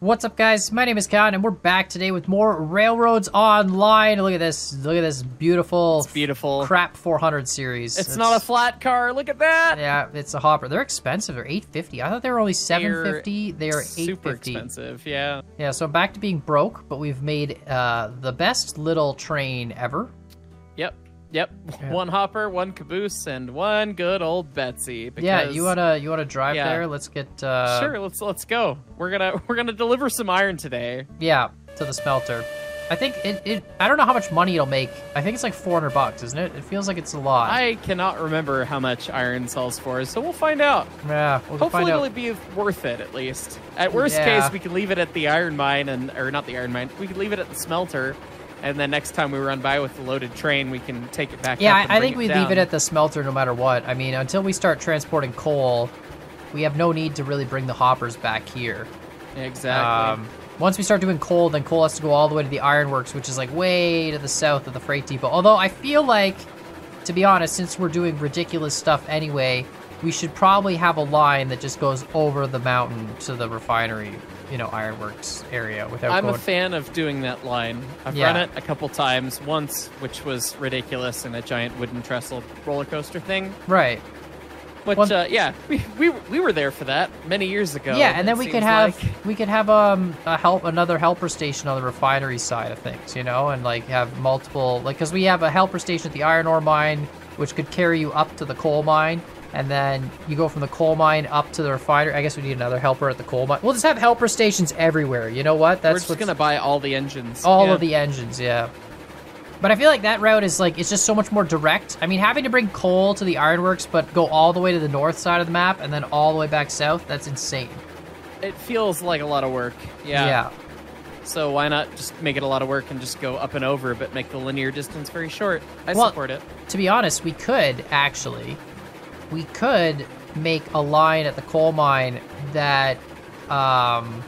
What's up guys, my name is Kan and we're back today with more Railroads Online. Look at this, look at this beautiful, It's beautiful. crap 400 series. It's, not a flat car. Look at that. Yeah, it's a hopper. They're expensive, they're 850 I thought they were only 750 They are super 850 expensive. Yeah. Yeah, so I'm back to being broke, but we've made uh, the best little train ever. Yep. Yep. One hopper, one caboose, and one good old Betsy. Because, Yeah, you wanna you wanna drive Yeah. there? Let's get uh, Sure. Let's let's go. We're gonna we're gonna deliver some iron today. Yeah, to the smelter. I think it, it. I don't know how much money it'll make. I think it's like 400 bucks, isn't it? It feels like it's a lot. I cannot remember how much iron sells for, so we'll find out. yeah, we'll Hopefully, it'll out. be worth it at least. At worst Yeah. case, we can leave it at the iron mine and or not the iron mine. We can leave it at the smelter, and then next time we run by with the loaded train, we can take it back. Yeah, I, think we leave it at the smelter no matter what. I mean, until we start transporting coal, we have no need to really bring the hoppers back here. exactly. Um, once we start doing coal, then coal has to go all the way to the ironworks, which is like way to the south of the freight depot. Although I feel like, to be honest, since we're doing ridiculous stuff anyway, we should probably have a line that just goes over the mountain to the refinery, you know, ironworks area without I'm going. a fan of doing that line. I've Yeah. run it a couple times. Once, which was ridiculous, in a giant wooden trestle roller coaster thing. right. Which, One- uh, yeah, we, we we were there for that many years ago. yeah, and then we could have like. we could have um a help another helper station on the refinery side of things, you know, and like have multiple like because we have a helper station at the iron ore mine, which could carry you up to the coal mine, and then you go from the coal mine up to the refinery. I guess we need another helper at the coal mine. We'll just have helper stations everywhere. You know what? That's We're just what's- gonna buy all the engines. all Yeah. of the engines, yeah. But I feel like that route is like it's just so much more direct. I mean, having to bring coal to the ironworks, but go all the way to the north side of the map and then all the way back south—that's insane. It feels like a lot of work. Yeah. yeah. So why not just make it a lot of work and just go up and over, but make the linear distance very short? I Well- support it. to be honest, we could actually, we could make a line at the coal mine that, um,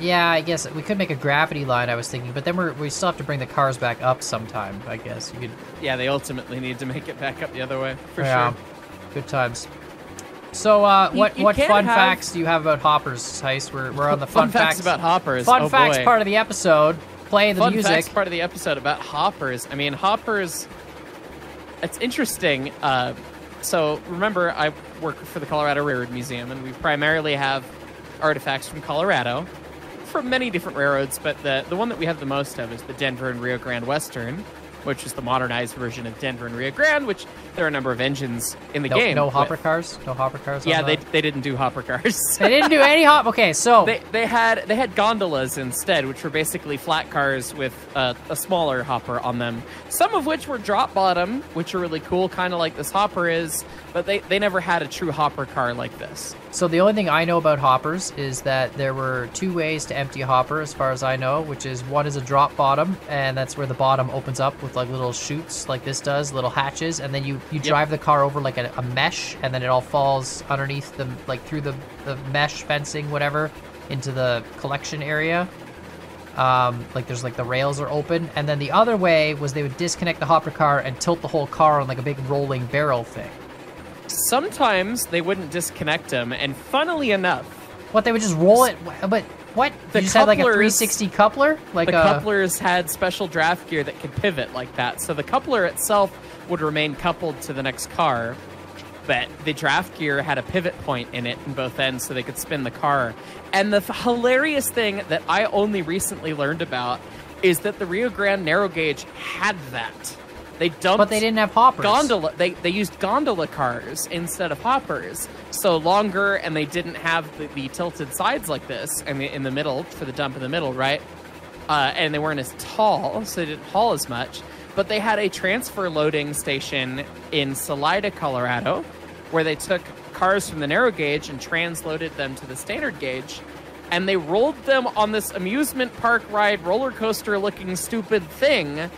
yeah, I guess we could make a gravity line. I was thinking, but then we're, we still have to bring the cars back up sometime. I guess you could. Yeah, they ultimately need to make it back up the other way for yeah, sure. good times. So, uh, You- what you what fun have- facts do you have about hoppers, Hyce? We're we're on the fun, Fun, facts, about hoppers. fun oh, facts boy. part of the episode. Play the Fun music. facts part of the episode about hoppers. I mean, hoppers. It's interesting. Uh, so remember, I work for the Colorado Railroad Museum, and we primarily have artifacts from Colorado, from many different railroads. But the the one that we have the most of is the Denver and Rio Grande Western, which is the modernized version of Denver and Rio Grande. Which there are a number of engines in the no, game. no with. hopper cars. No hopper cars. Yeah, they, that? they didn't do hopper cars. they didn't do any hop. Okay, so They, they had they had gondolas instead, which were basically flat cars with uh, a smaller hopper on them. Some of which were drop bottom, which are really cool, kind of like this hopper is. But they, they never had a true hopper car like this. So the only thing I know about hoppers is that there were two ways to empty a hopper, as far as I know, which is one is a drop bottom, and that's where the bottom opens up with like little chutes, like this does, little hatches, and then you you drive the car over like a, a mesh, and then it all falls underneath the like through the the mesh fencing, whatever, into the collection area. Um, like there's like the rails are open, and then the other way was they would disconnect the hopper car and tilt the whole car on like a big rolling barrel thing. Sometimes they wouldn't disconnect them, and funnily enough, What they would just roll it? But what? The you just had like a 360 coupler, like the a couplers had special draft gear that could pivot like that. So the coupler itself would remain coupled to the next car, but the draft gear had a pivot point in it in both ends so they could spin the car. And the hilarious thing that I only recently learned about is that the Rio Grande narrow gauge had that. They dumped But they didn't have hoppers. gondola they, they used gondola cars instead of hoppers. So longer and they didn't have the, the tilted sides like this and the, in the middle for the dump in the middle right? Uh, and they weren't as tall so they didn't haul as much. But they had a transfer loading station in salida colorado where they took cars from the narrow gauge and transloaded them to the standard gauge. And they rolled them on this amusement park ride roller coaster looking stupid thing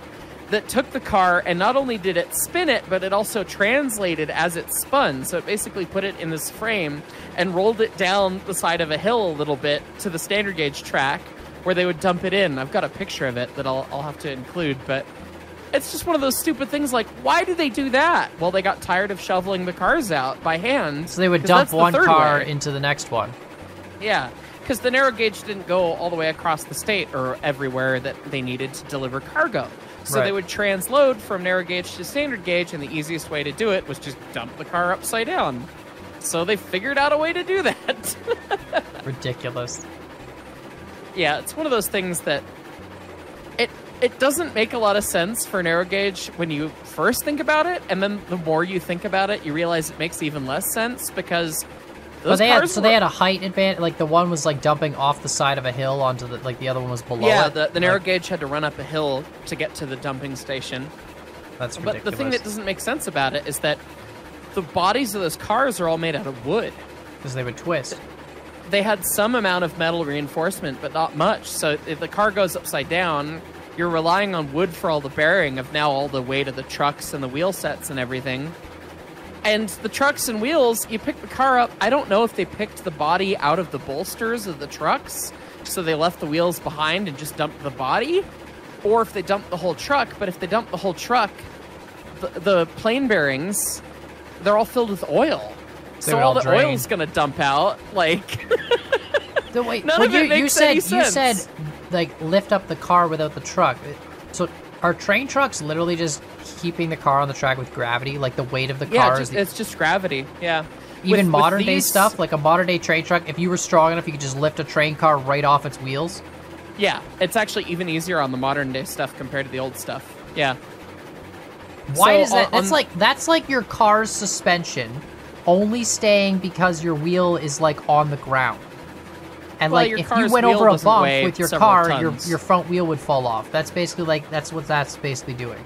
that took the car and not only did it spin it, but it also translated as it spun. So it basically put it in this frame and rolled it down the side of a hill a little bit to the standard gauge track where they would dump it in. I've got a picture of it that I'll, I'll have to include, but it's just one of those stupid things like, why do they do that? Well, they got tired of shoveling the cars out by hand. So they would dump one car way. into the next one. Yeah. because the narrow gauge didn't go all the way across the state or everywhere that they needed to deliver cargo. So Right. they would transload from narrow gauge to standard gauge, and the easiest way to do it was just dump the car upside down. So they figured out a way to do that. Ridiculous. yeah, it's one of those things that it it doesn't make a lot of sense for narrow gauge when you first think about it, and then the more you think about it, you realize it makes even less sense because But those they had, so were- they had a height advantage. Like the one was like dumping off the side of a hill onto the like the other one was below. yeah, it. the, the narrow Like, gauge had to run up a hill to get to the dumping station. That's ridiculous. But the thing that doesn't make sense about it is that the bodies of those cars are all made out of wood. because they would twist. They had some amount of metal reinforcement, but not much. So if the car goes upside down, you're relying on wood for all the bearing of now all the weight of the trucks and the wheel sets and everything. And the trucks and wheels, you pick the car up. I don't know if they picked the body out of the bolsters of the trucks, so they left the wheels behind and just dumped the body, or if they dumped the whole truck. But if they dumped the whole truck, the, the plain bearings, they're all filled with oil. so all all the drain. oil's gonna dump out. Like, The, wait, None well, of it you, makes you said any you said like lift up the car without the truck. So are train trucks literally just keeping the car on the track with gravity? Like the weight of the yeah, car just, is the, it's just gravity. Yeah. even With- with modern day stuff, like a modern day train truck. If you were strong enough, you could just lift a train car right off its wheels. Yeah, it's actually even easier on the modern day stuff compared to the old stuff. Yeah. Why So, does that? on- That's on- like that's like your car's suspension only staying because your wheel is like on the ground. And Well, like if you went over a bump with your car, your your front wheel would fall off. That's basically like that's what that's basically doing.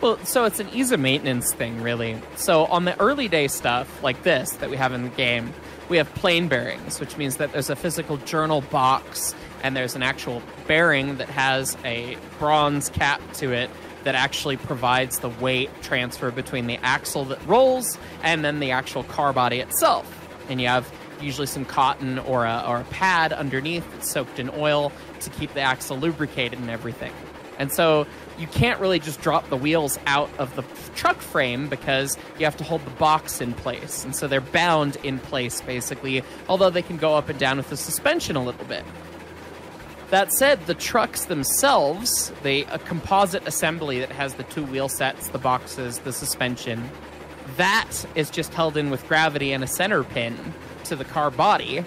Well, so it's an ease of maintenance thing, really. So on the early day stuff like this that we have in the game, we have plain bearings, which means that there's a physical journal box and there's an actual bearing that has a bronze cap to it that actually provides the weight transfer between the axle that rolls and then the actual car body itself. And you have usually some cotton or a, or a pad underneath that's soaked in oil to keep the axle lubricated and everything. And so you can't really just drop the wheels out of the truck frame because you have to hold the box in place. And so they're bound in place, basically, although they can go up and down with the suspension a little bit. That said, the trucks themselves, they a composite assembly that has the two wheel sets, the boxes, the suspension, that is just held in with gravity and a center pin to the car body.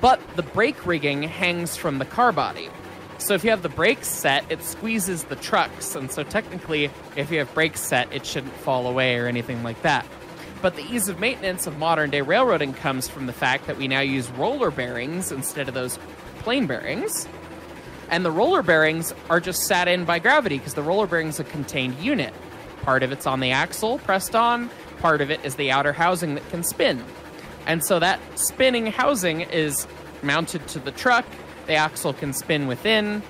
But the brake rigging hangs from the car body. So if you have the brakes set, it squeezes the trucks, and so technically, if you have brakes set, it shouldn't fall away or anything like that. But the ease of maintenance of modern day railroading comes from the fact that we now use roller bearings instead of those plain bearings. And the roller bearings are just sat in by gravity because the roller bearings a contained unit. Part of it's on the axle pressed on, part of it is the outer housing that can spin. And so that spinning housing is mounted to the truck. The axle can spin within.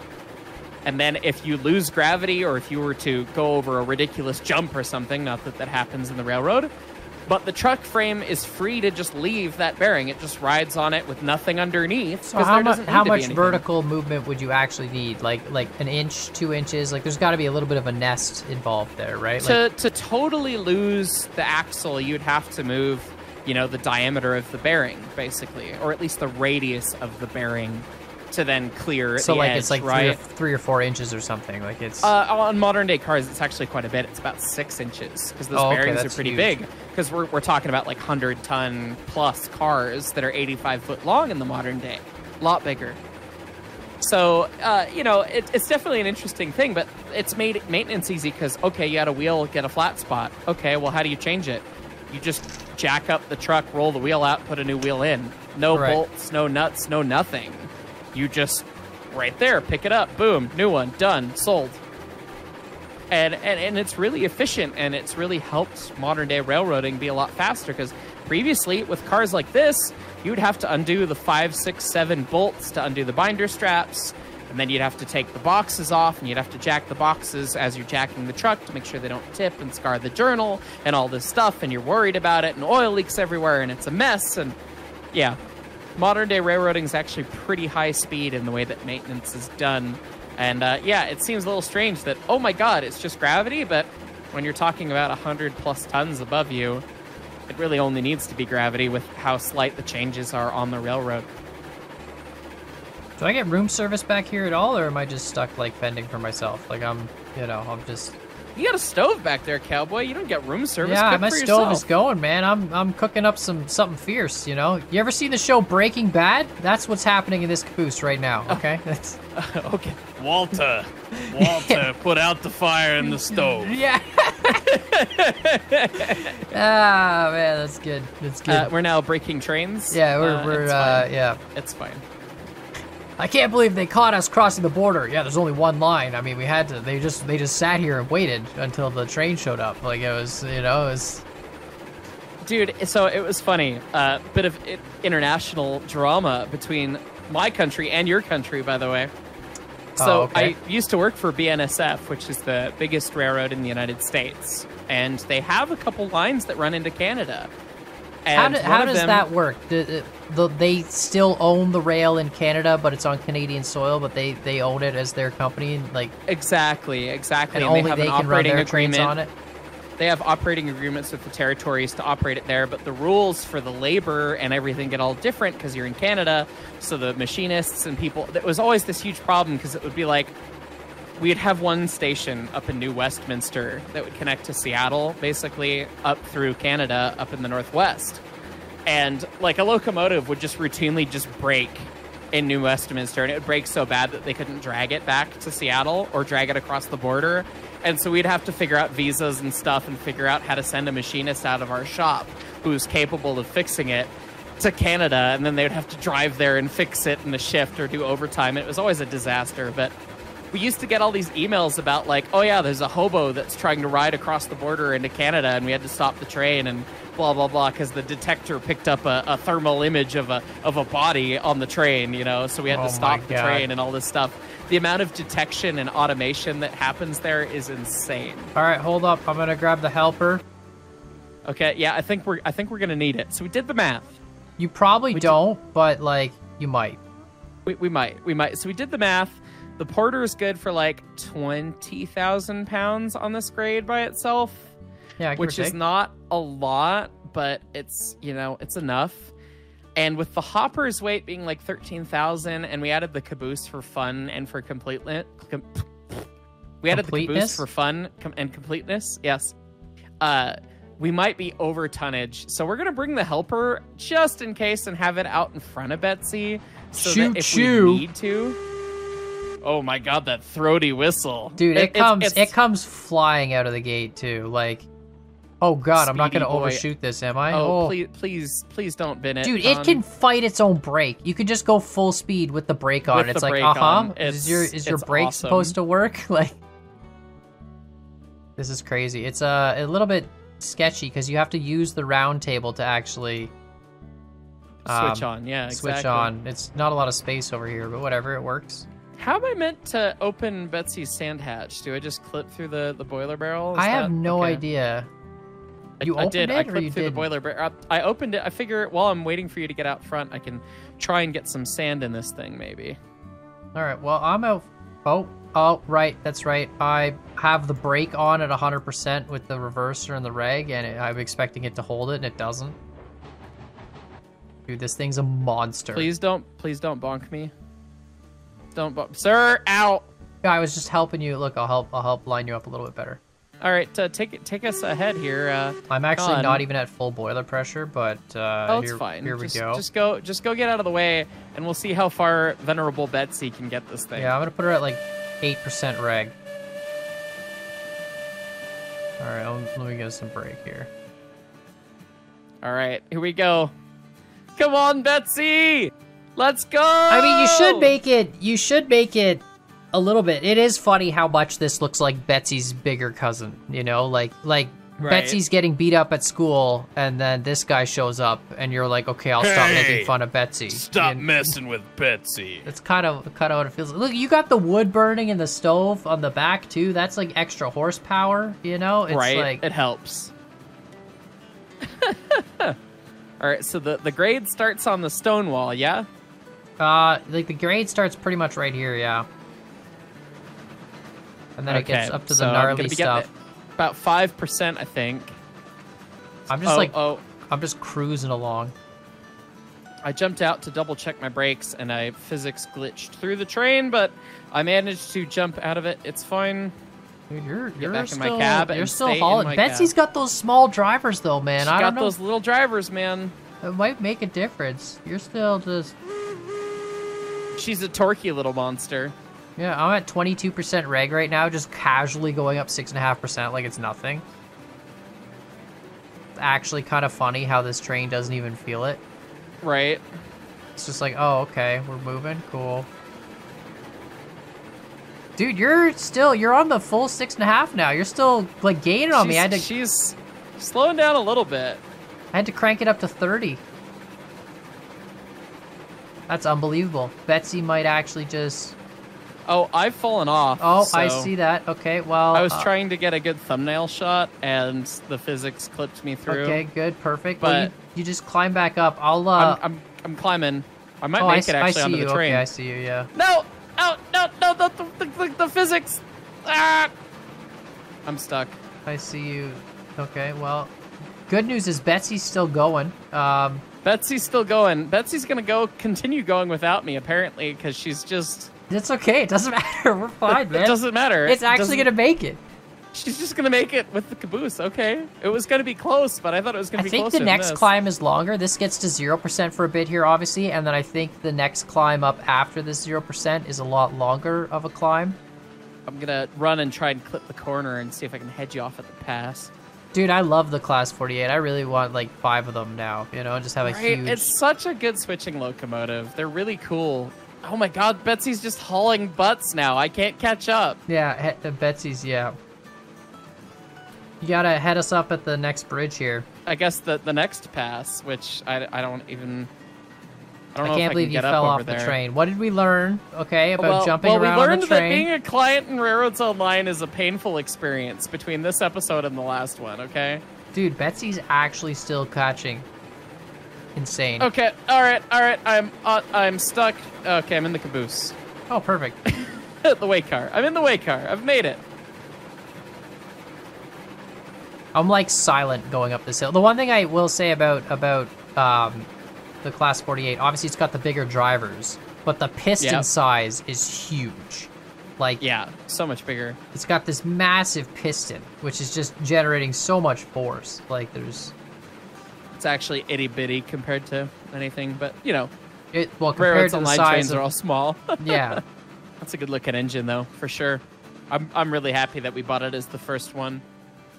And then if you lose gravity or if you were to go over a ridiculous jump or something, not that that happens in the railroad, but the truck frame is free to just leave that bearing. It just rides on it with nothing underneath. So how much how need to be much vertical movement would you actually need? Like like an inch, two inches? Like there's got to be a little bit of a nest involved there, right? to Like to totally lose the axle, you'd have to move, you know, the diameter of the bearing, basically, or at least the radius of the bearing, to then clear so like edge, it's like right. three, or, three or four inches or something. Like it's Uh, on modern day cars, it's actually quite a bit. It's about six inches because those Oh, okay, bearings are pretty huge. big. Because we're, we're talking about like 100 ton plus cars that are 85 foot long in the modern day. A lot bigger. So, uh, you know, it, it's definitely an interesting thing, but it's made maintenance easy because, okay, you had a wheel, get a flat spot. Okay, well, how do you change it? You just jack up the truck, roll the wheel out, put a new wheel in. No Right. bolts, no nuts, no nothing. You just right there, pick it up, boom, new one, done, sold. And, and and it's really efficient and it's really helped modern day railroading be a lot faster because previously with cars like this you would have to undo the five six seven bolts to undo the binder straps and then you'd have to take the boxes off and you'd have to jack the boxes as you're jacking the truck to make sure they don't tip and scar the journal and all this stuff and you're worried about it and oil leaks everywhere and it's a mess and yeah modern day railroading is actually pretty high speed in the way that maintenance is done. And uh, yeah, it seems a little strange that, oh my god, it's just gravity, but when you're talking about 100 plus tons above you, it really only needs to be gravity with how slight the changes are on the railroad. Do I get room service back here at all, or am I just stuck like fending for myself? Like I'm, you know, I'm just. You got a stove back there, cowboy. You don't get room service. Yeah, Cook my for stove yourself. is going, man. I'm I'm cooking up some something fierce. You know, you ever seen the show Breaking Bad? That's what's happening in this caboose right now. Okay, that's okay. Walter, Walter, put out the fire in the stove. yeah. ah man, that's good. That's good. Uh, we're now breaking trains. yeah, we're Uh, we're uh, yeah. It's fine. I can't believe they caught us crossing the border. Yeah, there's only one line. I mean, we had to. They just they just sat here and waited until the train showed up. Like it was, you know, it was. Dude, so it was funny. A uh, bit of international drama between my country and your country, by the way. So Oh, okay. I used to work for BNSF, which is the biggest railroad in the United States, and they have a couple lines that run into Canada. And How, do, how does them- that work? Uh, the, they still own the rail in Canada, but it's on Canadian soil, but they, they own it as their company, like, Exactly, exactly. and, And, they only have they an can run operating agreement. on it. They have operating agreements with the territories to operate it there, but the rules for the labor and everything get all different because you're in Canada. So the machinists and people, it was always this huge problem because it would be like we'd have one station up in New Westminster that would connect to Seattle, basically up through Canada, up in the northwest. And like a locomotive would just routinely just break in New Westminster, and it would break so bad that they couldn't drag it back to Seattle or drag it across the border. And so we'd have to figure out visas and stuff and figure out how to send a machinist out of our shop who's capable of fixing it to Canada, and then they would have to drive there and fix it in a shift or do overtime. It was always a disaster, but we used to get all these emails about like, oh yeah, there's a hobo that's trying to ride across the border into Canada, and we had to stop the train and blah blah blah because the detector picked up a, a thermal image of a of a body on the train, you know, so we had Oh to stop the God. train and all this stuff. The amount of detection and automation that happens there is insane. All right, hold up. I'm gonna grab the helper. Okay, yeah, I think we're I think we're gonna need it. So we did the math. You probably We don't, but like you might. We, we might. We might. So we did the math. The porter is good for like 20,000 pounds on this grade by itself, Yeah, which is not a lot, but it's, you know, it's enough. And with the hopper's weight being like 13,000, and we added the caboose for fun and for completeness. Com- we added the caboose for fun com- and completeness. Yes. Uh, we might be over tonnage. So we're going to bring the helper just in case and have it out in front of Betsy. So Choo that if we need to. Oh my god, that throaty whistle. Dude, it, it's- comes it's- it comes flying out of the gate too. Like, oh god, I'm not gonna boy. overshoot this, am I? Oh, please, please, please don't bin it. Dude, it Kan. can fight its own brake. You could just go full speed with the brake on. It's like, brake uh huh. on. Is your is your brake awesome. supposed to work? Like, this is crazy. It's uh, a little bit sketchy because you have to use the round table to actually switch um, on. Yeah, exactly. switch on. It's not a lot of space over here, but whatever, it works. How am I meant to open Betsy's sand hatch? Do I just clip through the, the boiler barrel? Is I have that- no okay. idea. I- You I, opened did. it I clipped through the didn't? boiler barrel. I opened it. I figure while I'm waiting for you to get out front, I can try and get some sand in this thing, maybe. All right. Well, I'm out. Oh, oh, right. That's right. I have the brake on at 100% with the reverser and the reg, and it, I'm expecting it to hold it, and it doesn't. Dude, this thing's a monster. Please don't, please don't bonk me. Don't, bonk. sir. Out. Yeah, I was just helping you. Look, I'll help. I'll help line you up a little bit better. All right, uh, take it, take us ahead here. Uh, I'm actually not even at full boiler pressure, but uh, oh, it's here, fine. here we just, go. Just go, just go get out of the way, and we'll see how far Venerable Betsy can get this thing. Yeah, I'm gonna put her at like eight percent reg. All right, I'll, let me get some break here. All right, here we go. Come on, Betsy. Let's go. I mean, you should make it. You should make it a little bit. It is funny how much this looks like Betsy's bigger cousin. You know, like like Right. Betsy's getting beat up at school, and then this guy shows up, and you're like, okay, I'll stop Hey, making fun of Betsy. Stop And messing with Betsy. It's kind of kind of what it feels. like. Look, you got the wood burning in the stove on the back too. That's like extra horsepower. You know, it's right. like It helps. All right, so the the grade starts on the stone wall. Yeah. Uh, like the grade starts pretty much right here. Yeah. And then it gets up to so the gnarly stuff. About five percent, I think. I'm just oh, like oh, I'm just cruising along. I jumped out to double check my brakes and I physics glitched through the train, but I managed to jump out of it. It's fine. Dude, you're you're back in my cab you're still hauling. Betsy's cab. got those small drivers though, man. she I got those little drivers, man. It might make a difference. You're still just She's a torquey little monster. yeah. I'm at 22% reg right now, just casually going up six and a half percent like it's nothing. It's actually kind of funny how this train doesn't even feel it. Right. It's just like, oh, okay, we're moving, cool. Dude, you're still you're on the full six and a half now. You're still like gaining on me. I had to She's slowing down a little bit. I had to crank it up to 30. That's unbelievable. Betsy might actually just. Oh, I've fallen off. Oh, I see that. Okay, well. I was uh, trying to get a good thumbnail shot, and the physics clipped me through. Okay, good, perfect. well, you, But- you just climb back up. I'll. Uh, I'm, I'm, I'm climbing. I might oh, make s- it I actually onto you. the train. Okay, I see you. Yeah. No! No! No! No! The, the, the, the physics! Ah! I'm stuck. I see you. Okay, well. Good news is Betsy's still going. Um, Betsy's still going. Betsy's gonna go continue going without me apparently because she's just. it's okay. It doesn't matter. We're fine, man. It doesn't matter. It's actually doesn't- gonna make it. She's just gonna make it with the caboose. Okay. It was gonna be close, but I thought it was gonna I be I think the next climb is longer. This gets to 0% for a bit here, obviously, and then I think the next climb up after this 0% is a lot longer of a climb. I'm gonna run and try and clip the corner and see if I can head you off at the pass. Dude, I love the Class 48. I really want like five of them now, you know, just have a Right? huge. It's such a good switching locomotive. They're really cool. Oh my god, Betsy's just hauling butts now. I can't catch up. Yeah, Betsy's, yeah. You gotta head us up at the next bridge here. I guess the the next pass, which I, I don't even I don't I can't I believe can you fell off over the there. train. What did we learn, okay, about well, jumping well, around we learned that being a client in Railroads Online is a painful experience between this episode and the last one. Okay. Dude, Betsy's actually still catching. Insane. Okay. All right. All right. I'm uh, I'm stuck. Okay. I'm in the caboose. Oh, perfect. the way car. I'm in the way car. I've made it. I'm like silent going up this hill. The one thing I will say about about um, the Class 48, obviously it's got the bigger drivers, but the piston Yep. size is huge. Like, Yeah. So much bigger. it's got this massive piston, which is just generating so much force. Like, there's It's actually itty bitty compared to anything, but you know, it. Well, compared to the Online size trains of, are all small. yeah. That's a good looking engine, though, for sure. I'm I'm really happy that we bought it as the first one.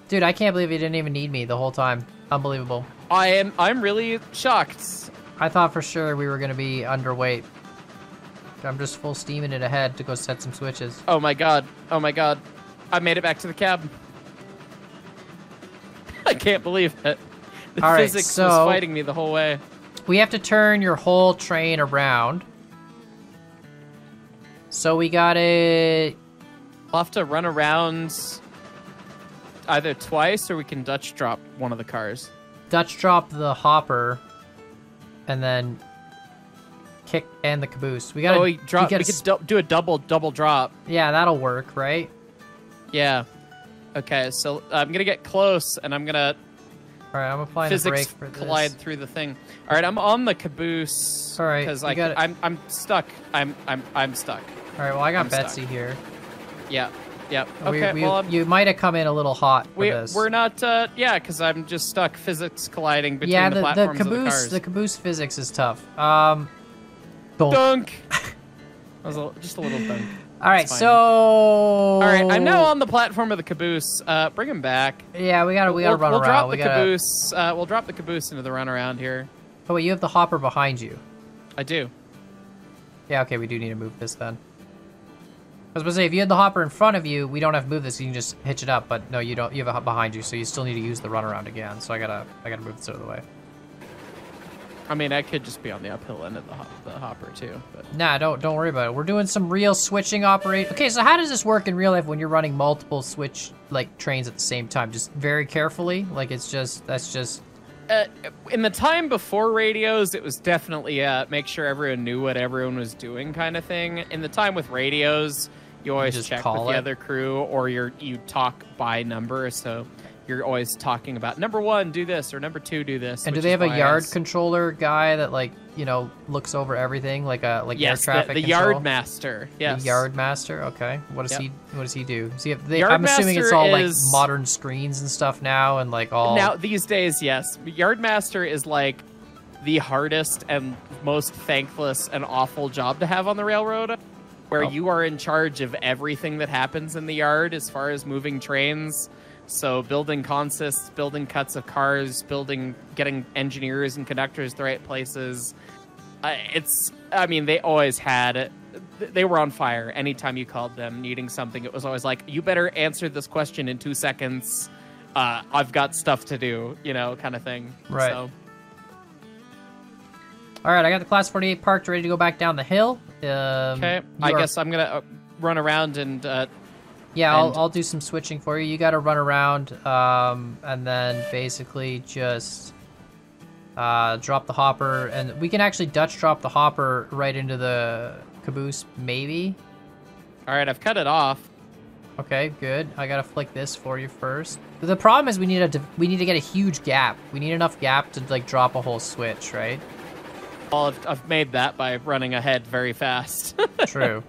Dude, I can't believe you didn't even need me the whole time. Unbelievable. I am I'm really shocked. I thought for sure we were gonna be underweight. I'm just full steaming it ahead to go set some switches. Oh my god. Oh my god. I made it back to the cab. I can't believe it. The All right, physics so- was fighting me the whole way. We have to turn your whole train around. So we gotta. We'll have to run around either twice or we can Dutch drop one of the cars. Dutch drop the hopper, and then kick and the caboose. We gotta. oh, we drop. gotta We could do a double double drop. yeah, that'll work, right? Yeah. Okay, so uh, I'm gonna get close and I'm gonna All right, I'm applying a brake physics for this. collide through the thing. All right, I'm on the caboose. All right, because gotta- I'm I'm stuck. I'm I'm I'm stuck. All right, well I got I'm stuck. Betsy here. Yeah. Yep. Okay. we- well, I'm, you might have come in a little hot we this. we're not. Uh, yeah, because I'm just stuck. Physics colliding between yeah, the, the, the platforms the caboose cars. the caboose physics is tough. Um, dunk. that was a, just a little dunk. All right, so All right, I'm now on the platform of the caboose. Uh, bring him back. Yeah, we gotta we gotta we'll, run we'll around. drop we the gotta. caboose. Uh, we'll drop the caboose into the run around here. Oh wait, you have the hopper behind you. I do. Yeah, okay, we do need to move this then. I was gonna say, if you had the hopper in front of you, we don't have to move this. You can just hitch it up. But no, you don't. You have it behind you, so you still need to use the runaround again. So I gotta, I gotta move this out of the way. I mean, I could just be on the uphill end of the, hop, the hopper too. But Nah, don't don't worry about it. We're doing some real switching operate. Okay, so how does this work in real life when you're running multiple switch like trains at the same time? Just very carefully. Like it's just that's just uh, in the time before radios, it was definitely uh, make sure everyone knew what everyone was doing kind of thing. In the time with radios, you always just check call with the other crew, or you you talk by number. So you're always talking about number one, do this, or number two, do this. And do they have a yard controller guy that like you know looks over everything like a like yes, air traffic the, the yard master. Yes, The yard master. Okay. What does Yep. he What does he do? Does he have, they, Yard I'm assuming it's all is- like modern screens and stuff now, and like all. Now these days, yes, Yardmaster is like the hardest and most thankless and awful job to have on the railroad, where Oh. you are in charge of everything that happens in the yard as far as moving trains. So building consists, building cuts of cars, building, getting engineers and conductors to the right places. Uh, it's, I mean, they always had, they were on fire anytime you called them needing something. It was always like, you better answer this question in two seconds. Uh, I've got stuff to do, you know, kind of thing. Right. So, All right, I got the class 48 parked, ready to go back down the hill. Um, okay. I are- guess I'm going to uh, run around and, uh, Yeah, I'll, I'll do some switching for you. You got to run around, um, and then basically just uh, drop the hopper, and we can actually Dutch drop the hopper right into the caboose, maybe. all right, I've cut it off. Okay, good. I gotta flick this for you first. The problem is we need a we need to get a huge gap. We need enough gap to like drop a whole switch, right? Well, I've, I've made that by running ahead very fast. True.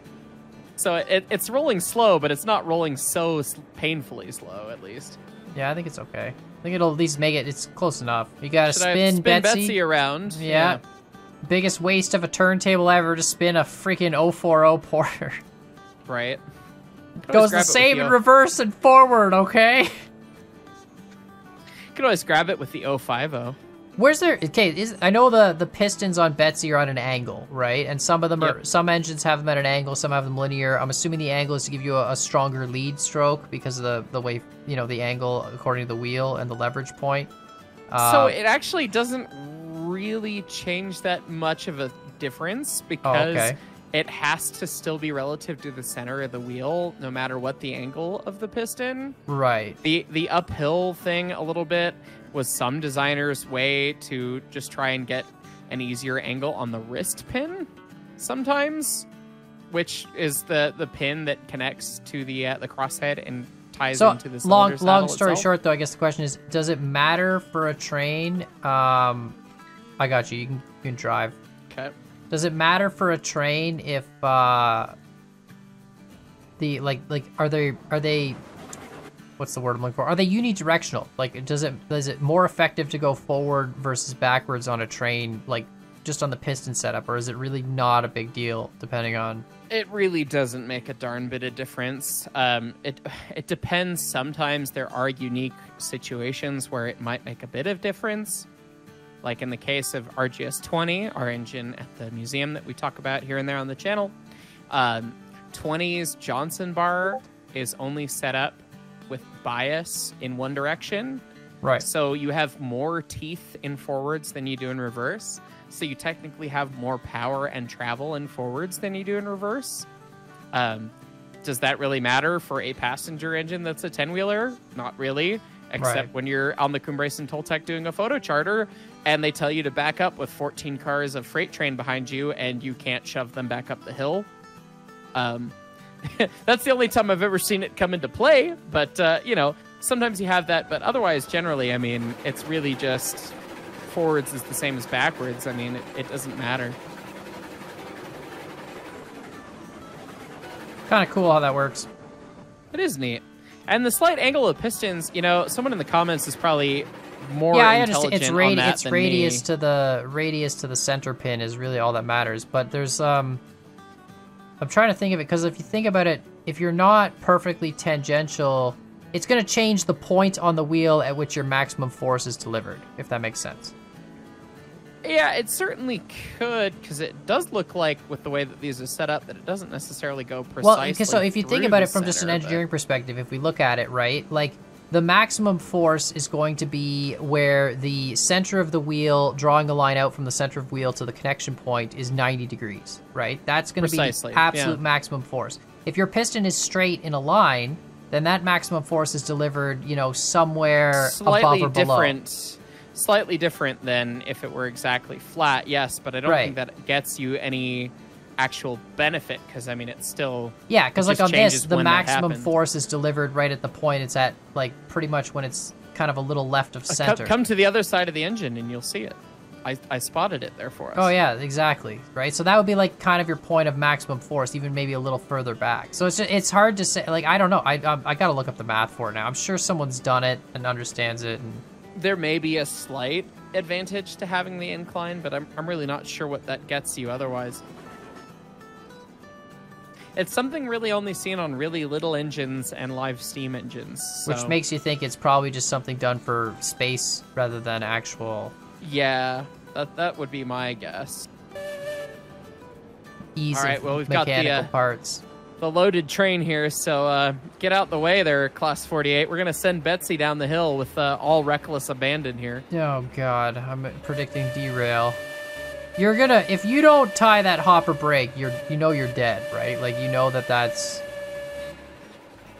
so it, it's rolling slow, but it's not rolling so painfully slow, at least. yeah, I think it's okay. I think it'll at least make it. It's close enough. You gotta Should spin, spin Betsy. Betsy around? Yeah. Biggest waste of a turntable ever to spin a freaking 040 Porter. Right. Goes the grab it with same in reverse and forward, okay? You can always grab it with the 050. Where's there? Okay, is I know the the pistons on Betsy are on an angle, right? And some of them are some engines have them at an angle, some have them linear. I'm assuming the angle is to give you a, a stronger lead stroke because of the the way you know the angle according to the wheel and the leverage point. Uh, so it actually doesn't really change that much of a difference because Oh, okay. it has to still be relative to the center of the wheel, no matter what the angle of the piston. right. The the uphill thing a little bit was some designers' way to just try and get an easier angle on the wrist pin sometimes, which is the the pin that connects to the uh, the crosshead and ties So into the long long story itself. short, though, I guess the question is, does it matter for a train? Um, I got you. You can you can drive. Okay. Does it matter for a train if uh the like like are they are they what's the word I'm looking for? Are they unidirectional? Like does it is it more effective to go forward versus backwards on a train like just on the piston setup or is it really not a big deal depending on It really doesn't make a darn bit of difference. Um, it it depends. Sometimes there are unique situations where it might make a bit of difference. Like in the case of RGS 20, our engine at the museum that we talk about here and there on the channel. Um, 20's Johnson bar is only set up with bias in one direction. Right. So you have more teeth in forwards than you do in reverse. So you technically have more power and travel in forwards than you do in reverse. Um, does that really matter for a passenger engine that's a 10 wheeler? Not really, except Right. when you're on the Cumbres and Toltec doing a photo charter and they tell you to back up with 14 cars of freight train behind you and you can't shove them back up the hill. Um, that's the only time I've ever seen it come into play. But uh, you know, sometimes you have that. But otherwise, generally, I mean, it's really just forwards is the same as backwards. I mean, it, it doesn't matter. Kind of cool how that works. It is neat. And the slight angle of pistons, you know, someone in the comments is probably more yeah, I understand. It's radi- that it's radius me. to the radius to the center pin is really all that matters. But there's um, I'm trying to think of it because if you think about it, if you're not perfectly tangential, it's going to change the point on the wheel at which your maximum force is delivered. If that makes sense. Yeah, it certainly could because it does look like with the way that these are set up that it doesn't necessarily go precisely. Well, so if you think about it from just an center, but- engineering perspective, if we look at it, right, like the maximum force is going to be where the center of the wheel, drawing a line out from the center of the wheel to the connection point, is 90 degrees, right? That's going to be absolute yeah. maximum force. If your piston is straight in a line, then that maximum force is delivered, you know, somewhere slightly above or below. different slightly different than if it were exactly flat yes but i don't Right. think that gets you any actual benefit because i mean it's still Yeah, because like on this, the maximum force is delivered right at the point it's at, like pretty much when it's kind of a little left of Uh, center. come to the other side of the engine and you'll see it I, I spotted it there for us. Oh yeah, exactly. Right. So that would be like kind of your point of maximum force, even maybe a little further back. So it's just, it's hard to say. Like I don't know. I I, I got to look up the math for it now. I'm sure someone's done it and understands it. And There may be a slight advantage to having the incline, but I'm, I'm really not sure what that gets you otherwise. It's something really only seen on really little engines and live steam engines. which makes you think it's probably just something done for space rather than actual Yeah, that, that would be my guess. ease All right, well, we've got the, uh, parts. the loaded train here, so uh, get out the way there, Class 48. We're going to send Betsy down the hill with uh, all reckless abandon here. Oh god, I'm predicting derail. You're gonna if you don't tie that hopper brake, you're you know you're dead, right? Like you know that that's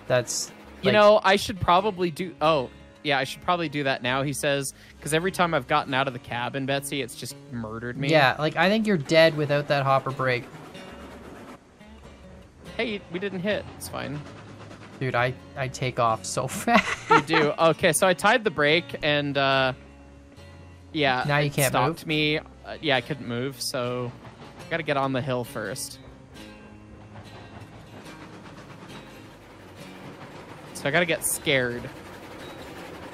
that's You know, I should probably do. Oh, yeah, I should probably do that now, he says, because every time I've gotten out of the cabin, Betsy, it's just murdered me. yeah, like I think you're dead without that hopper brake, Hey, we didn't hit. It's fine. dude. I I take off so fast. You do. okay, so I tied the brake, and uh, yeah, Now you can't stopped move? me. Uh, yeah, I couldn't move, so I got to get on the hill first. So I got to get scared.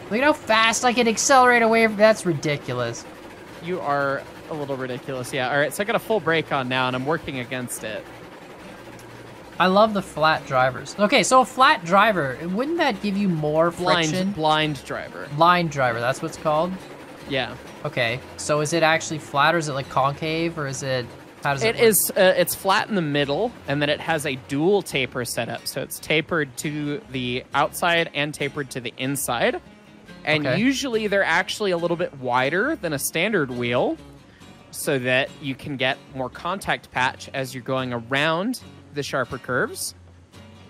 Look at how fast I can accelerate away from. That's ridiculous. You are a little ridiculous. Yeah. All right. So I got a full brake on now, and I'm working against it. I love the flat drivers. Okay, so a flat driver, wouldn't that give you more Blind, friction? blind driver. Line driver, that's what's called. Yeah. Okay, so is it actually flat or is it like concave or is it? How does it? It work? is. Uh, it's flat in the middle, and then it has a dual taper setup. So it's tapered to the outside and tapered to the inside. And Okay. usually they're actually a little bit wider than a standard wheel, so that you can get more contact patch as you're going around the sharper curves.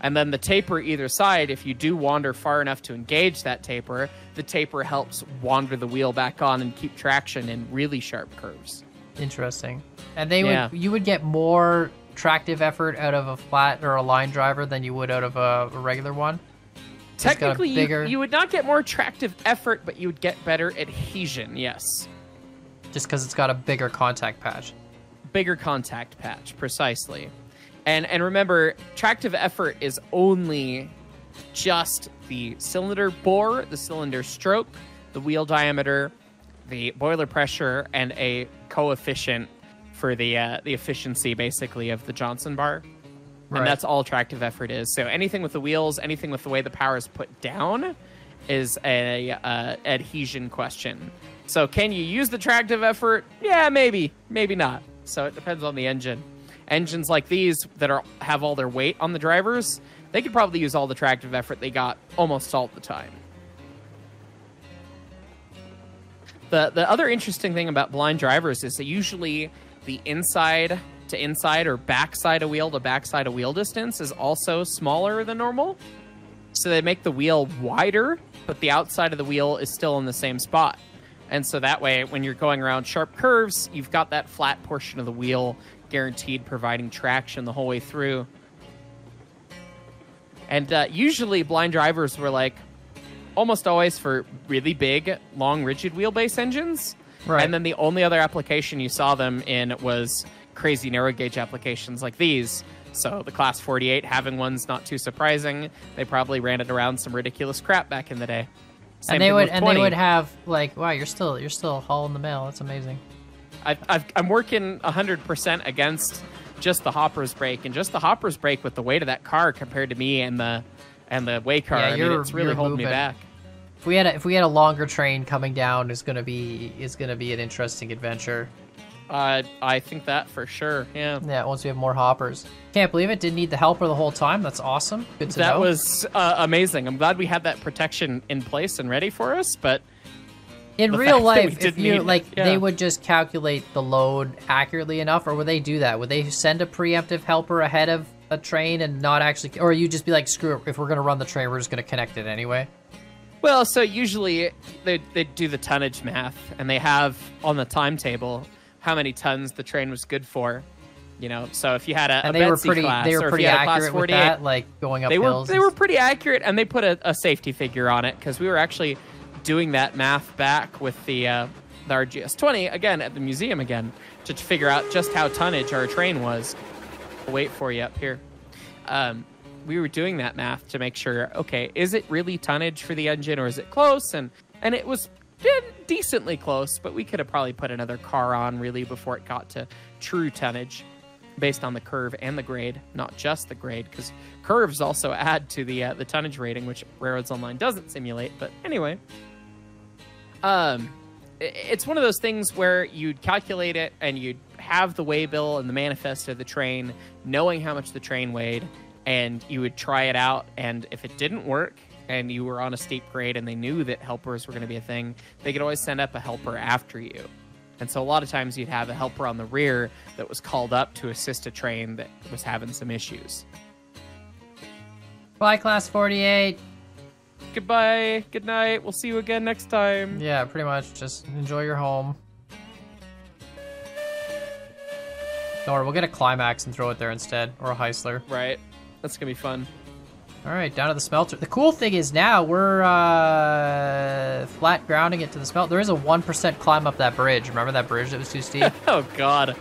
And then the taper either side, if you do wander far enough to engage that taper, the taper helps wander the wheel back on and keep traction in really sharp curves. Interesting. And they Yeah. would you would get more tractive effort out of a flat or a line driver than you would out of a, a regular one. Technically, you, bigger- you would not get more tractive effort, but you would get better adhesion, yes. Just because it's got a bigger contact patch. Bigger contact patch, precisely. And and remember, tractive effort is only just the cylinder bore, the cylinder stroke, the wheel diameter, the boiler pressure, and a coefficient for the uh, the efficiency, basically, of the Johnson bar. Right. And that's all tractive effort is. So anything with the wheels, anything with the way the power is put down, is a uh, adhesion question. So can you use the tractive effort? Yeah, maybe, maybe not. So it depends on the engine. Engines like these that are have all their weight on the drivers, they could probably use all the tractive effort they got almost all the time. The the other interesting thing about blind drivers is that usually the inside to inside or backside of wheel to backside of wheel distance is also smaller than normal. So they make the wheel wider, but the outside of the wheel is still in the same spot. And so that way, when you're going around sharp curves, you've got that flat portion of the wheel guaranteed providing traction the whole way through. And uh, usually, blind drivers were like almost always for really big, long, rigid wheelbase engines. Right. And then the only other application you saw them in was crazy narrow gauge applications like these. So the Class 48 having one's not too surprising. They probably ran it around some ridiculous crap back in the day. Same and they would and they would have like wow you're still you're still hauling the mail that's amazing I've, I've, I'm working 100% against just the hopper's brake, and just the hopper's brake with the weight of that car compared to me and the and the way car. Yeah, I mean, it's really holding me back. if we had a, if we had a longer train coming down is gonna be is gonna be an interesting adventure Uh, I think that for sure. Yeah. yeah once we have more hoppers can't believe it didn't need the helper the whole time that's awesome good to That know was uh, amazing. I'm glad we had that protection in place and ready for us. But in the real fact that we life if you like yeah. they would just calculate the load accurately enough or would they do that would they send a preemptive helper ahead of a train and not actually or you just be like screw it if we're gonna run the train we're just gonna connect it anyway well, so usually they they do the tonnage math, and they have on the timetable how many tons the train was good for. You know, so if you had a, and a they were pretty class, they were pretty you had a accurate with that like going up they were they were pretty accurate, and they put a, a safety figure on it because we were actually doing that math back with the uh, the RGS-20 again at the museum again to figure out just how tonnage our train was. I'll wait for you up here. Um, we were doing that math to make sure. Okay, is it really tonnage for the engine, or is it close? And and it was decently close, but we could have probably put another car on really before it got to true tonnage based on the curve and the grade, not just the grade, because curves also add to the uh, the tonnage rating, which Railroads Online doesn't simulate. But anyway, um, it's one of those things where you'd calculate it and you'd have the weigh bill and the manifest of the train, knowing how much the train weighed, and you would try it out. And if it didn't work, and you were on a steep grade, and they knew that helpers were going to be a thing, they could always send up a helper after you. And so a lot of times you'd have a helper on the rear that was called up to assist a train that was having some issues. Fly class 48. Goodbye. Good night. We'll see you again next time. Yeah, pretty much. Just enjoy your home. Don't worry, we'll get a climax and throw it there instead, or a Heisler. Right. That's going to be fun. All right, down to the smelter. The cool thing is now we're uh, flat grounding it to the smelter. There is a one percent climb up that bridge. Remember that bridge that was too steep? Oh, God.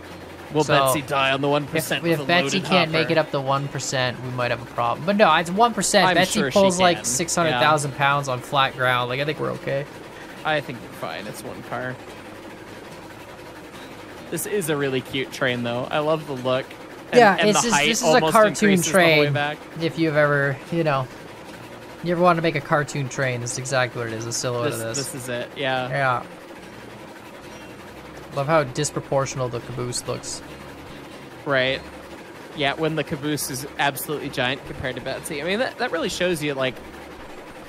Will So, Betsy die on the 1% if if Betsy can't make it up to one percent, we might have a problem. But no, it's one percent. Betsy sure pulls like six hundred thousand pounds on flat ground. Like I think we're okay. I think we're fine. It's one car. This is a really cute train, though. I love the look. And, yeah, and the just, this is a cartoon increases the whole way train. If you've ever, you know, you ever want to make a cartoon train, this is exactly what it is. A silhouette This, of this. this is it. Yeah. Yeah. Love how disproportional the caboose looks. Right. Yeah, when the caboose is absolutely giant compared to Betsy. I mean, that, that really shows you, like,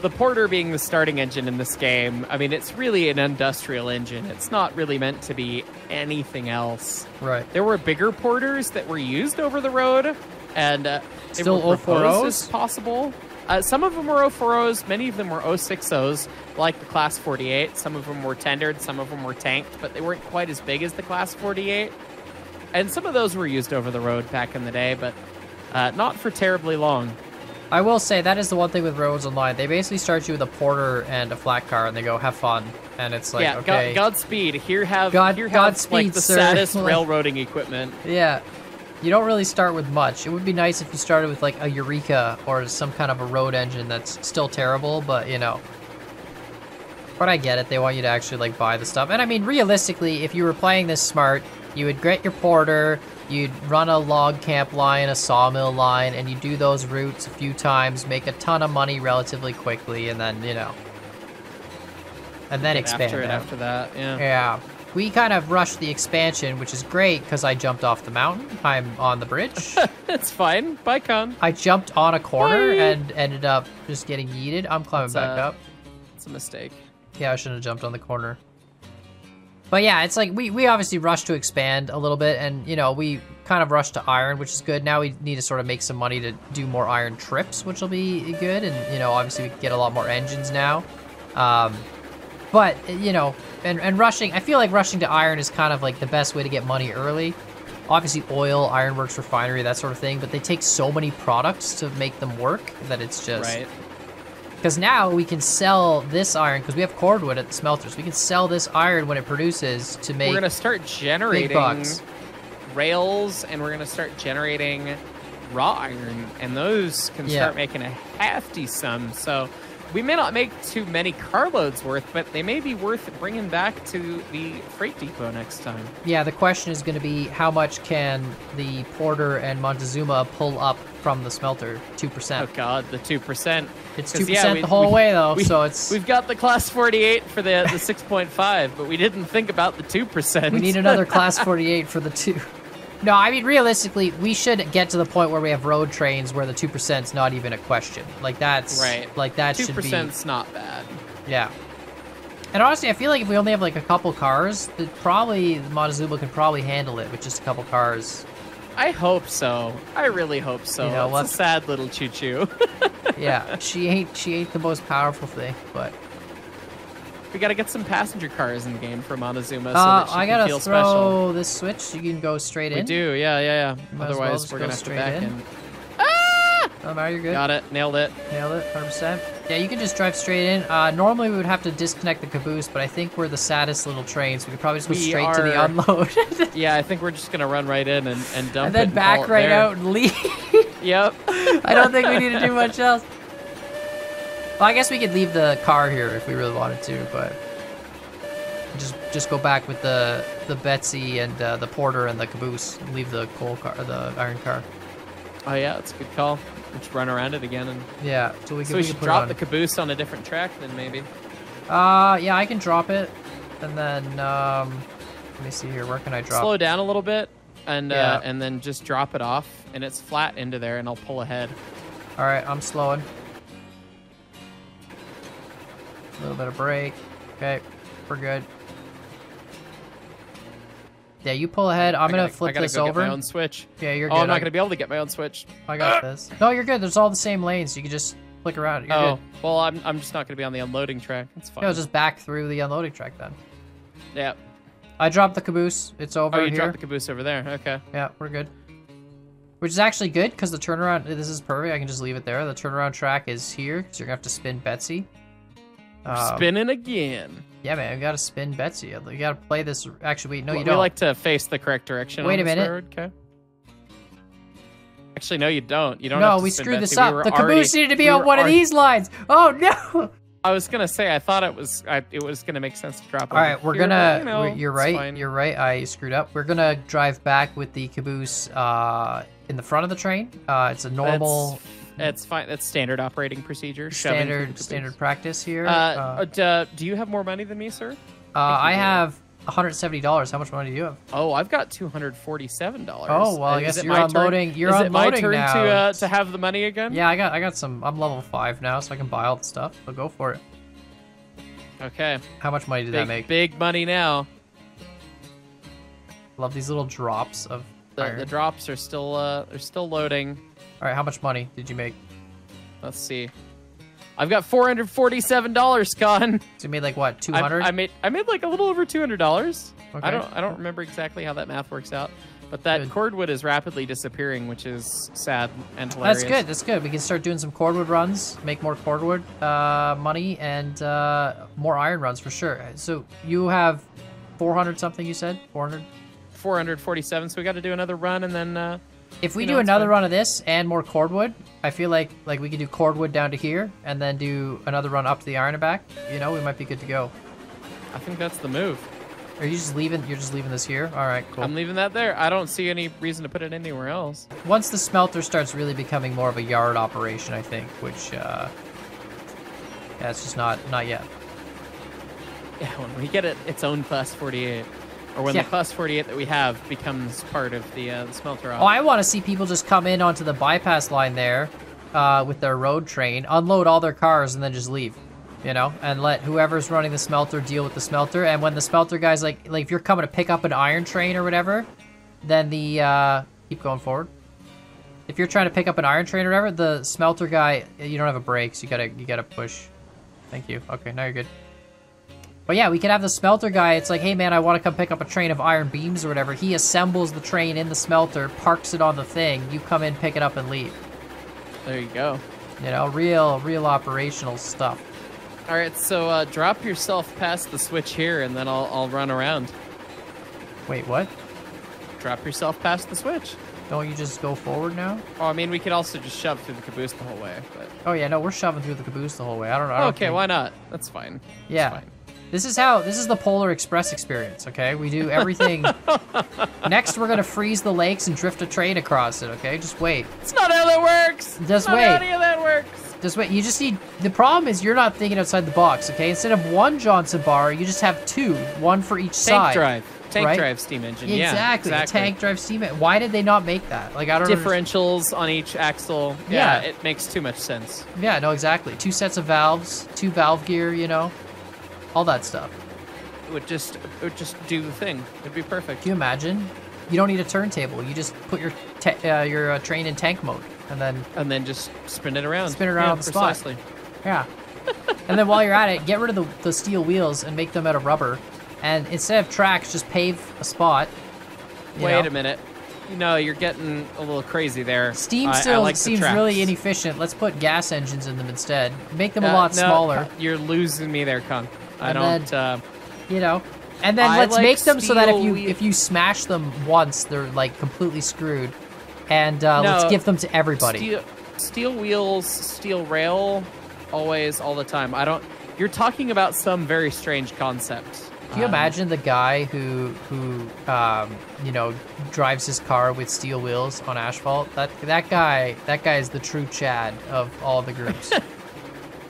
the Porter being the starting engine in this game. I mean, it's really an industrial engine. It's not really meant to be anything else. Right. There were bigger Porters that were used over the road, and uh, they Still were proposed as possible. Uh, some of them were 040s, many of them were 060s, like the Class 48. Some of them were tendered, some of them were tanked, but they weren't quite as big as the Class 48. And some of those were used over the road back in the day, but uh, not for terribly long. I will say that is the one thing with Roads Online. They basically start you with a porter and a flat car, and they go have fun, and it's like yeah, okay, Godspeed. Here have God- here have like Godspeed, the sir. saddest railroading equipment. yeah. You don't really start with much. It would be nice if you started with like a Eureka or some kind of a road engine that's still terrible, but you know. But I get it. They want you to actually like buy the stuff. And I mean, realistically, if you were playing this smart, you would get your porter, you'd run a log camp line, a sawmill line, and you do those routes a few times, make a ton of money relatively quickly, and then you know, and then expand. after after that. Yeah. Yeah. We kind of rushed the expansion, which is great because I jumped off the mountain. I'm on the bridge. That's fine. Bye, Kan. I jumped on a corner Bye. and ended up just getting yeeted. I'm climbing back uh, up. It's a mistake. Yeah, I shouldn't have jumped on the corner. But yeah, it's like we, we obviously rushed to expand a little bit, and you know we kind of rushed to iron, which is good. Now we need to sort of make some money to do more iron trips, which will be good, and you know obviously we get a lot more engines now. Um, but you know, and and rushing, I feel like rushing to iron is kind of like the best way to get money early. Obviously, oil, ironworks, refinery, that sort of thing, but they take so many products to make them work that it's just Right. because now we can sell this iron because we have cordwood at the smelters. We can sell this iron when it produces to make We're gonna start generating bucks. rails, and we're gonna start generating raw iron, and those can Yeah. start making a hefty sum. So we may not make too many carloads worth, but they may be worth bringing back to the freight depot next time. Yeah, the question is going to be how much can the Porter and Montezuma pull up from the smelter? 2%. Oh, God, the two percent. It's two percent the whole way though, so it's We've got the class 48 for the the 6.5, but we didn't think about the two percent. we need another class 48 for the two. No, I mean realistically, we should get to the point where we have road trains where the two percent's not even a question. Like that's Right. Like that Two should be percent's not bad. Yeah. And honestly, I feel like if we only have like a couple cars, that probably Montezuma can probably handle it with just a couple cars. I hope so. I really hope so. You know it's what? a sad little choo choo. Yeah, she ain't she ain't the most powerful thing, but we gotta get some passenger cars in the game for Montezuma so uh, that she I can gotta feel throw special. this switch. You can go straight in. We do, yeah, yeah, yeah. Might as well Otherwise, we're gonna have to back in. in. Oh, Mario, you're good. Got it, nailed it. Nailed it, 100. percent Yeah, you can just drive straight in. Uh, normally we would have to disconnect the caboose, but I think we're the saddest little train, so we could probably just go We straight to the unload. Yeah, I think we're just gonna run right in and, and dump and then and back right there. out and leave. Yep. I don't think we need to do much else. Well, I guess we could leave the car here if we really wanted to, but just just go back with the the Betsy and uh, the porter and the caboose. Leave the coal car, the iron car. Oh yeah, it's a good call. Just run around it again and Yeah, so we can. so we can should drop the caboose on a different track then maybe. Uh, yeah, I can drop it, and then um, let me see here. Where can I drop? Slow down a little bit and Yeah. uh, and then just drop it off and it's flat into there and I'll pull ahead. All right, I'm slowing. A little bit of brake. Okay, we're good. Yeah, you pull ahead. I'm I gonna gotta, flip I gotta this over. Get my own switch. Yeah, you're oh, good. I'm not I, gonna be able to get my own switch. I got this. No, you're good. There's all the same lanes. You can just flick around. You're oh, good. well, I'm, I'm just not gonna be on the unloading track. It's fine. No, just back through the unloading track then. yeah. I dropped the caboose. It's over Oh, you here. dropped the caboose over there. Okay. Yeah, we're good. Which is actually good because the turnaround. This is perfect. I can just leave it there. The turnaround track is here because you're gonna have to spin Betsy. Um, Spinning again. Yeah, man, you gotta spin Betsy. You gotta play this. Actually, wait, no, you don't. We like to face the correct direction. Wait a minute. road, Okay. Actually, no, you don't. You don't. no, have to we spin screwed this Betsy. We up. were the already- caboose needed to be we on one of these lines. Oh no! I was gonna say I thought it was I, it was gonna make sense to drop. All right, we're here, gonna. you know, you're right. You're right. I screwed up. We're gonna drive back with the caboose uh, in the front of the train. Uh, it's a normal, That's, fine. That's standard operating procedure. shoving through the standard, standard practice here. Uh, Uh, uh, d- uh, do you have more money than me, sir? uh, I do. have 170 dollars. How much money do you have? Oh, I've got two hundred forty-seven dollars. Oh, well, I guess you're unloading- you're is it my turn now. to uh, to have the money again? Yeah, I got. I got some. I'm level five now, so I can buy all the stuff. So go for it. Okay. How much money did that make? big money now. Love these little drops of The, the drops are still uh they're still loading. All right, how much money did you make? Let's see. I've got four hundred forty-seven dollars, Kan. So you made like what, 200? I made I made like a little over two hundred dollars. Okay. I don't I don't remember exactly how that math works out, but that Good. cordwood is rapidly disappearing, which is sad and hilarious. That's good. That's good. We can start doing some cordwood runs, make more cordwood uh, money, and uh, more iron runs for sure. So you have 400 something. You said 400. Four hundred forty-seven. So we got to do another run, and then uh, If we You do know, it's another fine. run of this and more cordwood, I feel like like we could do cordwood down to here, and then do another run up to the iron and back. You know, we might be good to go. I think that's the move. Are you just leaving? You're just leaving this here. All right, cool. I'm leaving that there. I don't see any reason to put it anywhere else. Once the smelter starts really becoming more of a yard operation, I think, which uh, yeah, it's just not not yet. Yeah, when we get it its own class 48, or when Yeah. the class 48 that we have becomes part of the, uh, the smelter. Oh, I want to see people just come in onto the bypass line there uh, with their road train, unload all their cars, and then just leave. You know, and let whoever's running the smelter deal with the smelter. And when the smelter guy's like, like if you're coming to pick up an iron train or whatever, then the uh, keep going forward. If you're trying to pick up an iron train or whatever, the smelter guy, you don't have a brake, so you gotta you gotta push. Thank you. Okay, now you're good. But yeah, we could have the smelter guy. It's like, hey man, I want to come pick up a train of iron beams or whatever. He assembles the train in the smelter, parks it on the thing. You come in, pick it up, and leave. There you go. You know, real, real operational stuff. All right, so uh, drop yourself past the switch here, and then I'll, I'll run around. Wait, what? Drop yourself past the switch. Don't you just go forward now? Oh, I mean, we could also just shove through the caboose the whole way. But Oh yeah, no, we're shoving through the caboose the whole way. I don't know. Okay, think- why not? That's fine. Yeah. That's fine. This is how this is the Polar Express experience, okay? We do everything. Next, we're gonna freeze the lakes and drift a train across it, okay? Just wait. It's not how that works. Just not wait. How any of that works. Just wait. You just need. The problem is you're not thinking outside the box, okay? Instead of one Johnson bar, you just have two, one for each Tank side. drive. Tank right? drive steam engine. Exactly. Yeah, exactly. tank drive steam. en- Why did they not make that? Like I don't. understand. Differentials on each axle. Yeah, Yeah. it makes too much sense. Yeah. No. Exactly. Two sets of valves, two valve gear. You know, all that stuff. It would just it would just do the thing. It'd be perfect. Can you imagine? You don't need a turntable. You just put your uh, your uh, train in tank mode, and then And then just spin it around. Spin it around yeah, the spot. precisely. Yeah. and then while you're at it, get rid of the, the steel wheels and make them out of rubber. And instead of tracks, just pave a spot. Wait know? a minute. you know, you're getting a little crazy there. Steam I- I like seems really inefficient. Let's put gas engines in them instead. Make them a Uh, lot no, smaller. You're losing me there, Kan. I And don't. then- uh, you know and then I let's like make them so that if you wheel- if you smash them once they're like completely screwed and uh, let's give them to everybody Steel, steel wheels, steel rail, always, all the time. I don't. You're talking about some very strange concept. can you Um, imagine the guy who who um, you know drives his car with steel wheels on asphalt that that guy that guy is the true chad of all the groups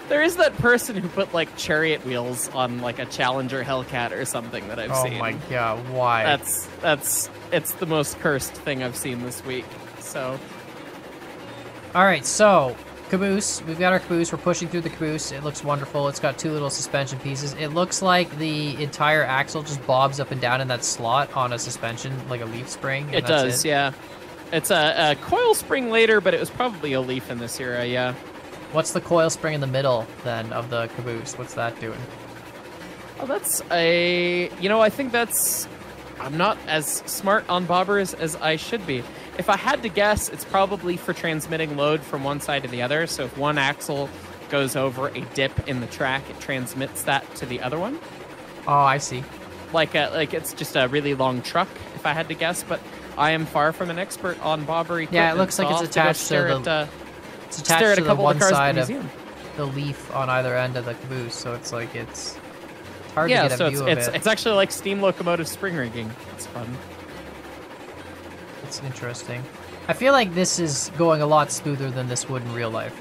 There is that person who put like chariot wheels on like a Challenger Hellcat or something that I've oh seen. Oh my god why That's that's it's the most cursed thing I've seen this week. So all right so caboose we've got our caboose we're pushing through the caboose it looks wonderful it's got two little suspension pieces it looks like the entire axle just bobs up and down in that slot on a suspension like a leaf spring it does, yeah. It's a, a coil spring later, but it was probably a leaf in this era, yeah. What's the coil spring in the middle then of the caboose? What's that doing? Oh, that's a. You know, I think that's. I'm not as smart on bobbers as I should be. If I had to guess, it's probably for transmitting load from one side to the other. So if one axle goes over a dip in the track, it transmits that to the other one. Oh, I see. Like a, like it's just a really long truck, if I had to guess. But I am far from an expert on bobber equipment. Yeah, it looks like so it's I'll to attached to the- at, uh, It's stare attached at to a the one of side at of the leaf on either end of the caboose, so it's like it's, it's hard Yeah, to get so a view it's, of it. it's actually like steam locomotive spring rigging. It's fun. It's interesting. I feel like this is going a lot smoother than this would in real life.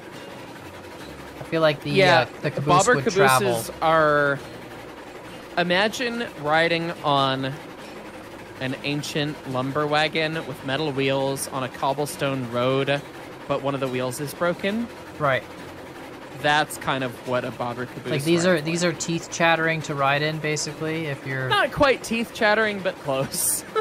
I feel like the yeah, uh, the caboose bobber would cabooses travel. are. Imagine riding on an ancient lumber wagon with metal wheels on a cobblestone road, but one of the wheels is broken. Right. That's kind of what a bobber caboose. Like these are like. these are teeth chattering to ride in, basically. If you're not quite teeth chattering, but close.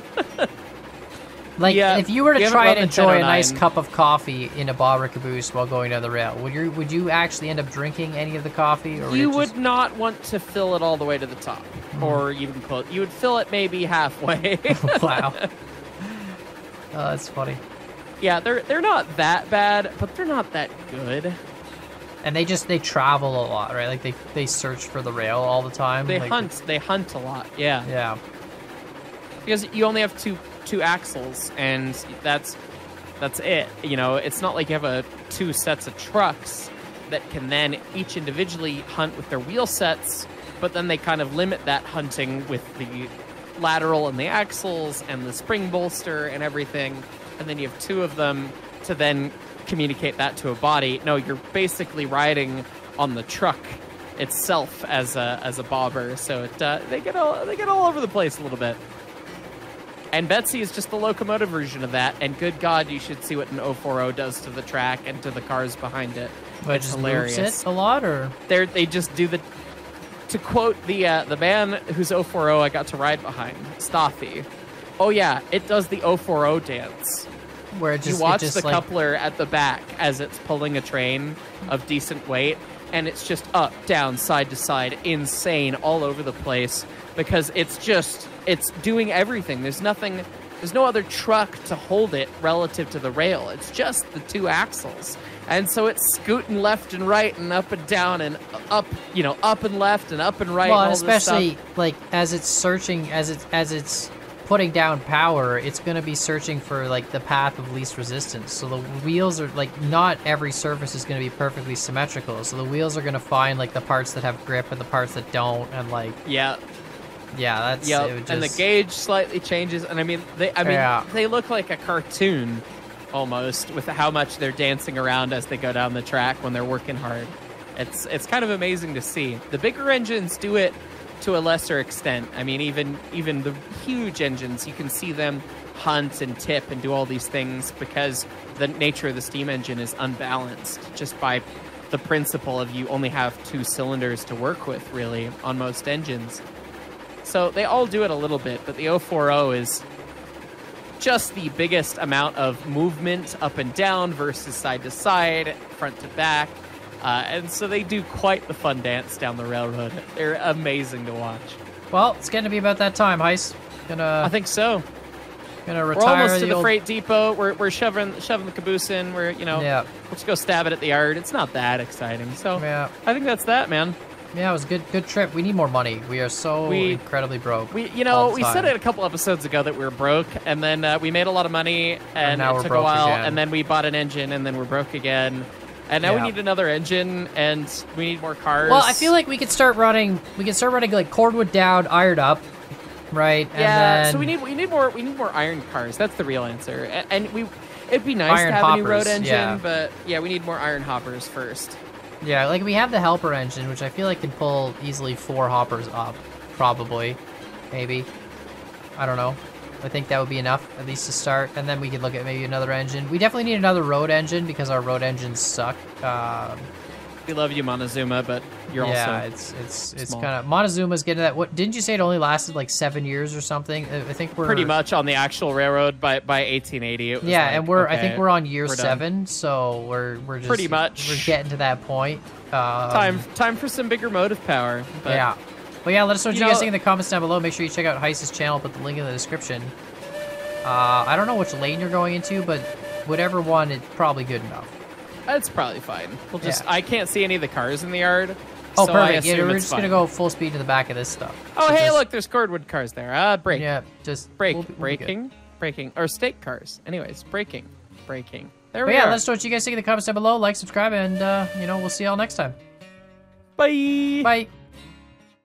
Like, Yeah, if you were to you try and enjoy a nice cup of coffee in a bobber caboose while going down the rail, would you would you actually end up drinking any of the coffee, or you would just- not want to fill it all the way to the top, Hmm. or even close. You would fill it maybe halfway. wow. Oh, that's funny. Yeah, they're they're not that bad, but they're not that good. And they just they travel a lot, right? Like they they search for the rail all the time. They like, hunt. They hunt a lot. Yeah. Yeah. because you only have two two axles and that's that's it you know it's not like you have a two sets of trucks that can then each individually hunt with their wheel sets but then they kind of limit that hunting with the lateral and the axles and the spring bolster and everything and then you have two of them to then communicate that to a body no you're basically riding on the truck itself as a as a bobber so it uh, they get all they get all over the place a little bit and Betsy is just the locomotive version of that. And good God, you should see what an 040 does to the track and to the cars behind it. But it's hilarious. it a lot, or They're, they just do the. To quote the uh, the man whose 040 I got to ride behind, Staffy. Oh yeah, it does the 040 dance. where it just you watch just the like coupler at the back as it's pulling a train of decent weight, and it's just up, down, side to side, insane, all over the place because it's just it's doing everything. There's nothing. There's no other truck to hold it relative to the rail. It's just the two axles. And so it's scooting left and right and up and down and up, you know, up and left and up and right. well, and and all this stuff. especially like as it's searching as it as it's putting down power, it's going to be searching for like the path of least resistance. So the wheels are like not every surface is going to be perfectly symmetrical. So the wheels are going to find like the parts that have grip and the parts that don't, and like yeah, yeah, that's yeah. would and the gauge slightly changes, and I mean, they, I mean, Yeah. they look like a cartoon almost with how much they're dancing around as they go down the track when they're working hard. It's it's kind of amazing to see. The bigger engines do it to a lesser extent. I mean, even even the huge engines, you can see them hunt and tip and do all these things because the nature of the steam engine is unbalanced just by the principle of you only have two cylinders to work with really on most engines. So they all do it a little bit, but the 040 is just the biggest amount of movement up and down versus side to side, front to back. Uh, and so they do quite the fun dance down the railroad. They're amazing to watch. Well, it's getting to be about that time, Hyce. Gonna I think so. Gonna retire. We're almost to the old- freight depot. We're, we're shoving shoving the caboose in. We're you know Yeah. let's go stab it at the yard. It's not that exciting. So Yeah. I think that's that, man. Yeah, it was a good good trip. We need more money. We are so We- incredibly broke. We you know we said it a couple episodes ago that we were broke, and then uh, we made a lot of money, and, now it took a while, again. and then we bought an engine, and then we're broke again, and now Yeah. we need another engine, and we need more cars. Well, I feel like we could start running. We could start running like cordwood down, iron up, right? And yeah. then So we need we need more we need more iron cars. That's the real answer, and, and we. It'd be nice Iron to have a new road engine, yeah. but yeah, we need more iron hoppers first. yeah, like we have the helper engine, which I feel like can pull easily four hoppers up, probably, maybe. I don't know. I think that would be enough at least to start, and then we could look at maybe another engine. We definitely need another road engine because our road engines suck. Um, We love you, Montezuma, but you're yeah, also it's it's it's kind of Montezuma's getting that. What didn't you say? It only lasted like seven years or something. I think we're pretty much on the actual railroad by by 1880. It was Yeah, like, and we're I think we're on year we're done. seven, so we're we're just Pretty much. we're getting to that point. Um, time time for some bigger motive power. But yeah. But yeah, let us know what You you, guys think in the comments down below. Make sure you check out Hyce's channel. Put the link in the description. Uh, I don't know which lane you're going into, but whatever one, it's probably good enough. That's probably fine. We'll just Yeah. I can't see any of the cars in the yard. Oh, so perfect. Yeah, we're just gonna go full speed to the back of this stuff. Oh, So hey, just- look, there's cordwood cars there. Uh, brake, Yeah, just brake, we'll we'll braking, braking, or stake cars. Anyways, braking, braking. There But we yeah, are. let us know what you guys think in the comments down below. Like, subscribe, and uh, you know we'll see y'all next time. Bye. Bye.